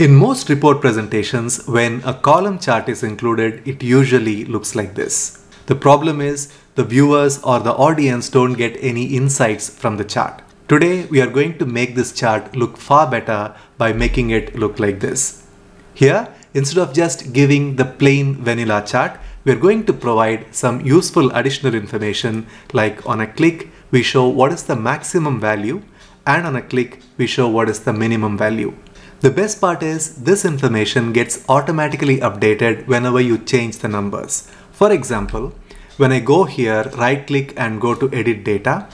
In most report presentations, when a column chart is included, it usually looks like this. The problem is the viewers or the audience don't get any insights from the chart. Today, we are going to make this chart look far better by making it look like this. Here, instead of just giving the plain vanilla chart, we are going to provide some useful additional information like on a click, we show what is the maximum value and on a click, we show what is the minimum value. The best part is this information gets automatically updated whenever you change the numbers. For example, when I go here, right click and go to edit data.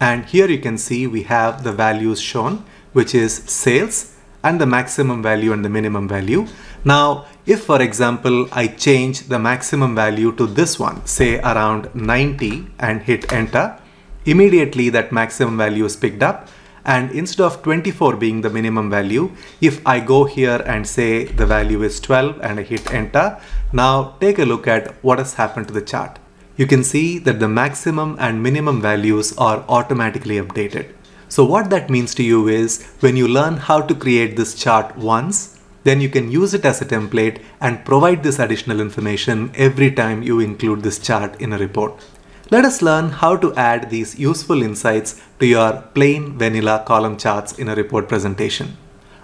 And here you can see we have the values shown, which is sales and the maximum value and the minimum value. Now, if for example, I change the maximum value to this one, say around 90 and hit enter, immediately that maximum value is picked up and instead of 24 being the minimum value, if I go here and say the value is 12 and I hit enter, now take a look at what has happened to the chart. You can see that the maximum and minimum values are automatically updated. So what that means to you is when you learn how to create this chart once, then you can use it as a template and provide this additional information every time you include this chart in a report. Let us learn how to add these useful insights to your plain vanilla column charts in a report presentation.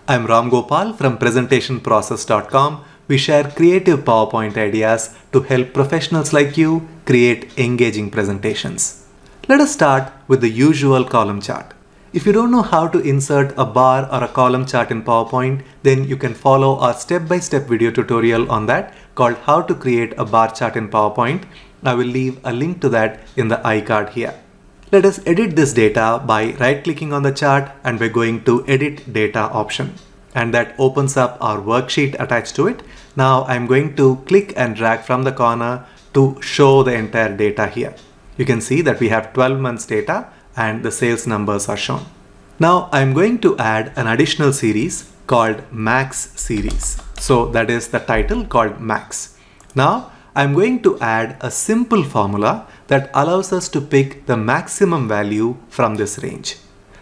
I'm Ramgopal from presentationprocess.com. We share creative PowerPoint ideas to help professionals like you create engaging presentations. Let us start with the usual column chart. If you don't know how to insert a bar or a column chart in PowerPoint, then you can follow our step-by-step -step video tutorial on that called how to create a bar chart in PowerPoint I will leave a link to that in the iCard here. Let us edit this data by right clicking on the chart and we're going to edit data option and that opens up our worksheet attached to it. Now I'm going to click and drag from the corner to show the entire data here. You can see that we have 12 months data and the sales numbers are shown. Now I'm going to add an additional series called Max series. So that is the title called Max. Now I'm going to add a simple formula that allows us to pick the maximum value from this range.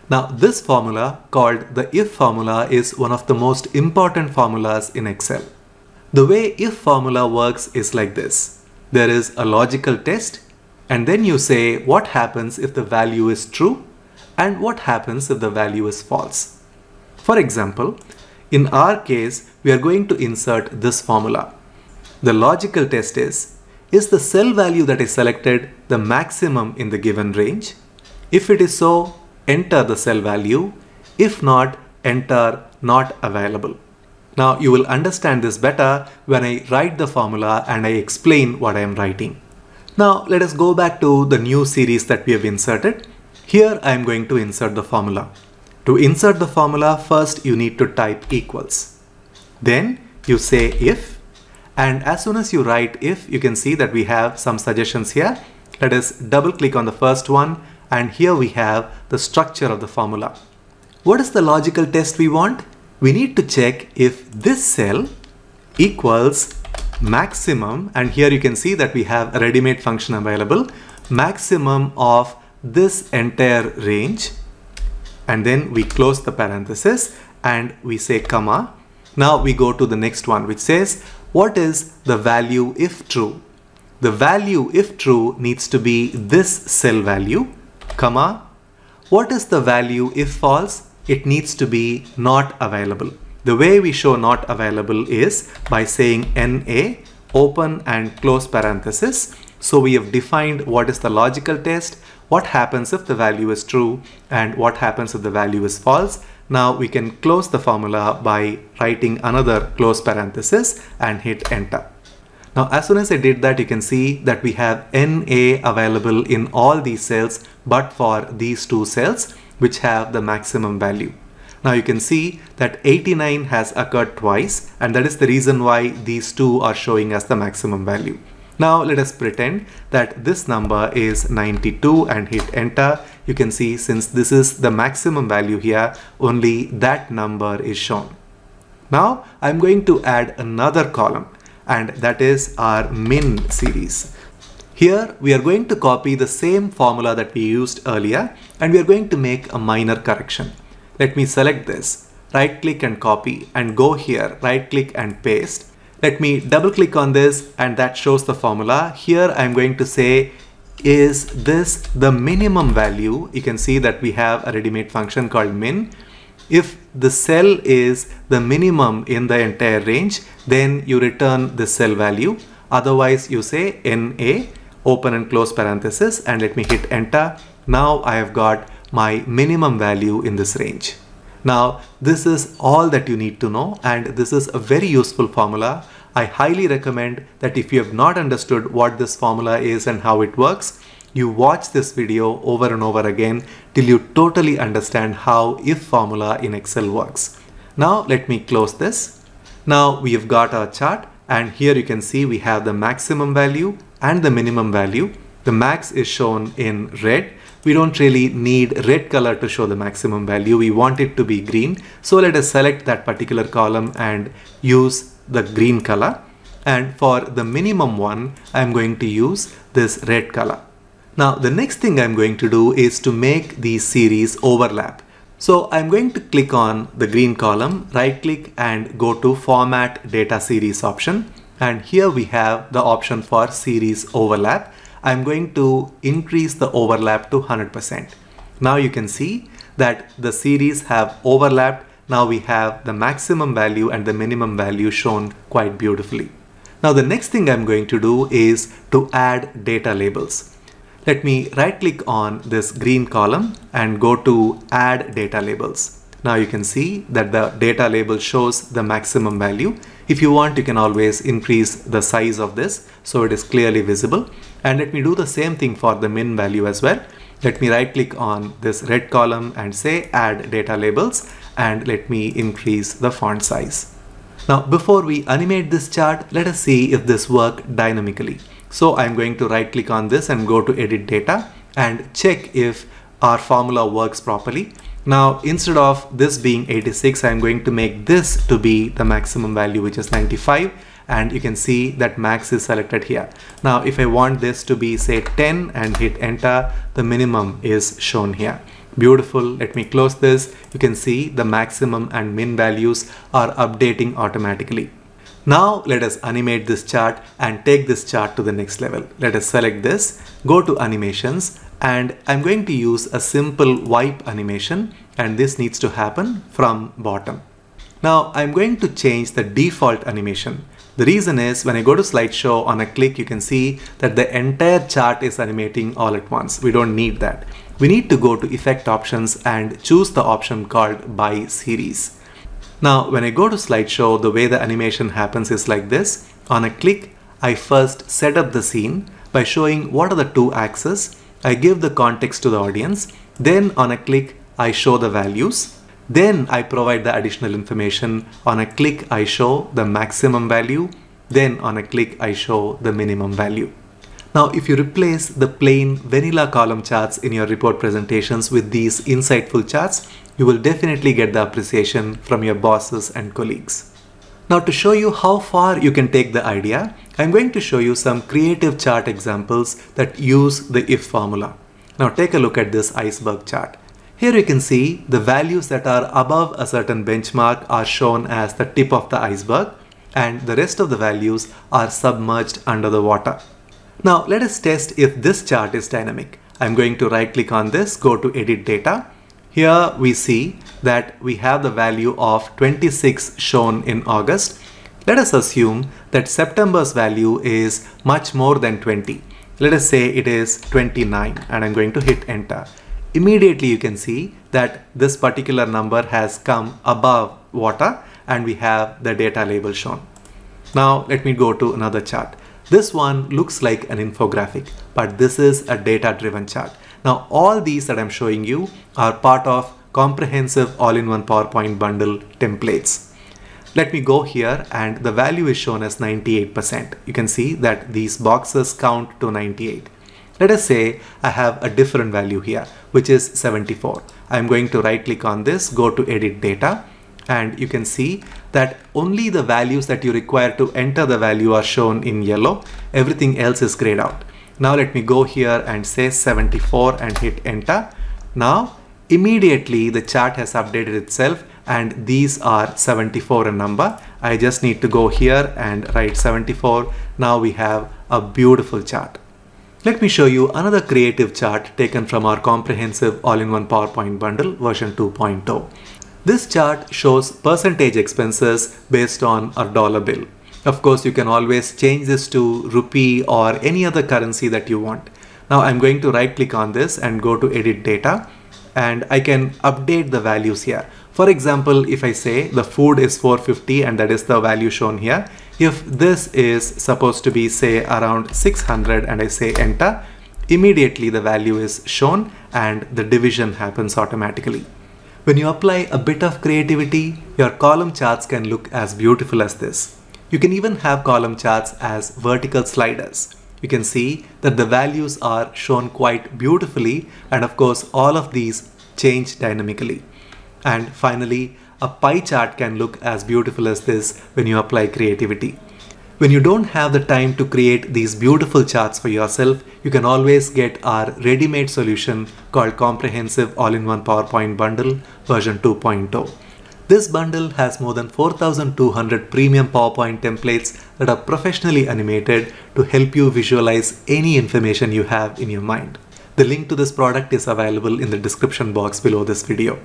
Now this formula called the if formula is one of the most important formulas in Excel. The way if formula works is like this. There is a logical test and then you say what happens if the value is true and what happens if the value is false. For example, in our case, we are going to insert this formula. The logical test is, is the cell value that is selected the maximum in the given range? If it is so, enter the cell value. If not, enter not available. Now you will understand this better when I write the formula and I explain what I am writing. Now let us go back to the new series that we have inserted. Here I am going to insert the formula. To insert the formula, first you need to type equals. Then you say if and as soon as you write if, you can see that we have some suggestions here. Let us double click on the first one and here we have the structure of the formula. What is the logical test we want? We need to check if this cell equals maximum and here you can see that we have a ready-made function available maximum of this entire range and then we close the parenthesis and we say comma now we go to the next one which says what is the value if true? The value if true needs to be this cell value, comma. What is the value if false? It needs to be not available. The way we show not available is by saying NA, open and close parenthesis. So we have defined what is the logical test, what happens if the value is true and what happens if the value is false now we can close the formula by writing another close parenthesis and hit enter. Now as soon as I did that you can see that we have NA available in all these cells but for these two cells which have the maximum value. Now you can see that 89 has occurred twice and that is the reason why these two are showing as the maximum value. Now let us pretend that this number is 92 and hit enter. You can see since this is the maximum value here, only that number is shown. Now I'm going to add another column and that is our min series. Here we are going to copy the same formula that we used earlier and we are going to make a minor correction. Let me select this. right click and copy and go here, right click and paste. Let me double click on this and that shows the formula. Here I'm going to say is this the minimum value? You can see that we have a ready-made function called min. If the cell is the minimum in the entire range, then you return the cell value. Otherwise you say NA, open and close parenthesis and let me hit enter. Now I have got my minimum value in this range. Now this is all that you need to know and this is a very useful formula I highly recommend that if you have not understood what this formula is and how it works, you watch this video over and over again till you totally understand how if formula in Excel works. Now let me close this. Now we have got our chart and here you can see we have the maximum value and the minimum value. The max is shown in red. We don't really need red color to show the maximum value. We want it to be green. So let us select that particular column and use the green color and for the minimum one I'm going to use this red color. Now the next thing I'm going to do is to make these series overlap. So I'm going to click on the green column, right click and go to format data series option and here we have the option for series overlap. I'm going to increase the overlap to 100%. Now you can see that the series have overlapped now we have the maximum value and the minimum value shown quite beautifully. Now the next thing I'm going to do is to add data labels. Let me right click on this green column and go to add data labels. Now you can see that the data label shows the maximum value. If you want, you can always increase the size of this so it is clearly visible. And let me do the same thing for the min value as well. Let me right click on this red column and say add data labels and let me increase the font size. Now before we animate this chart, let us see if this work dynamically. So I'm going to right click on this and go to edit data and check if our formula works properly. Now instead of this being 86, I'm going to make this to be the maximum value which is 95 and you can see that max is selected here. Now if I want this to be say 10 and hit enter, the minimum is shown here. Beautiful. Let me close this. You can see the maximum and min values are updating automatically. Now let us animate this chart and take this chart to the next level. Let us select this, go to animations and I'm going to use a simple wipe animation and this needs to happen from bottom. Now I'm going to change the default animation. The reason is when I go to slideshow on a click you can see that the entire chart is animating all at once. We don't need that we need to go to effect options and choose the option called by series. Now when I go to slideshow the way the animation happens is like this. On a click I first set up the scene by showing what are the two axes. I give the context to the audience. Then on a click I show the values. Then I provide the additional information. On a click I show the maximum value. Then on a click I show the minimum value. Now, if you replace the plain vanilla column charts in your report presentations with these insightful charts, you will definitely get the appreciation from your bosses and colleagues. Now to show you how far you can take the idea, I'm going to show you some creative chart examples that use the if formula. Now take a look at this iceberg chart. Here you can see the values that are above a certain benchmark are shown as the tip of the iceberg and the rest of the values are submerged under the water. Now let us test if this chart is dynamic. I'm going to right click on this, go to edit data. Here we see that we have the value of 26 shown in August. Let us assume that September's value is much more than 20. Let us say it is 29 and I'm going to hit enter. Immediately you can see that this particular number has come above water and we have the data label shown. Now let me go to another chart. This one looks like an infographic, but this is a data-driven chart. Now, all these that I'm showing you are part of comprehensive all-in-one PowerPoint bundle templates. Let me go here and the value is shown as 98%. You can see that these boxes count to 98. Let us say I have a different value here, which is 74. I'm going to right click on this, go to edit data and you can see that only the values that you require to enter the value are shown in yellow. Everything else is grayed out. Now let me go here and say 74 and hit enter. Now immediately the chart has updated itself and these are 74 in number. I just need to go here and write 74. Now we have a beautiful chart. Let me show you another creative chart taken from our comprehensive all-in-one PowerPoint bundle version 2.0. This chart shows percentage expenses based on a dollar bill. Of course, you can always change this to rupee or any other currency that you want. Now I'm going to right click on this and go to edit data and I can update the values here. For example, if I say the food is 450 and that is the value shown here, if this is supposed to be say around 600 and I say enter, immediately the value is shown and the division happens automatically. When you apply a bit of creativity, your column charts can look as beautiful as this. You can even have column charts as vertical sliders. You can see that the values are shown quite beautifully and of course all of these change dynamically. And finally, a pie chart can look as beautiful as this when you apply creativity. When you don't have the time to create these beautiful charts for yourself, you can always get our ready-made solution called Comprehensive All-in-One PowerPoint Bundle version 2.0. This bundle has more than 4200 premium PowerPoint templates that are professionally animated to help you visualize any information you have in your mind. The link to this product is available in the description box below this video.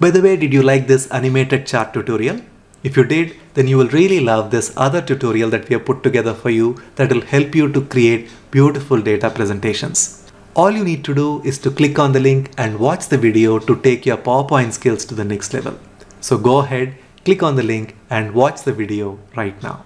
By the way, did you like this animated chart tutorial? If you did, then you will really love this other tutorial that we have put together for you that will help you to create beautiful data presentations. All you need to do is to click on the link and watch the video to take your PowerPoint skills to the next level. So go ahead, click on the link and watch the video right now.